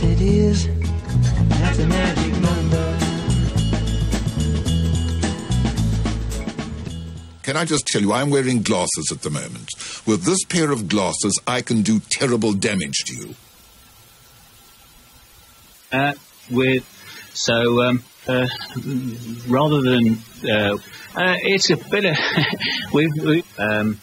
It is. That's a magic number. Can I just tell you, I'm wearing glasses at the moment. With this pair of glasses, I can do terrible damage to you. Uh, with so um, uh, rather than uh, uh, it's a bit of we've, we um,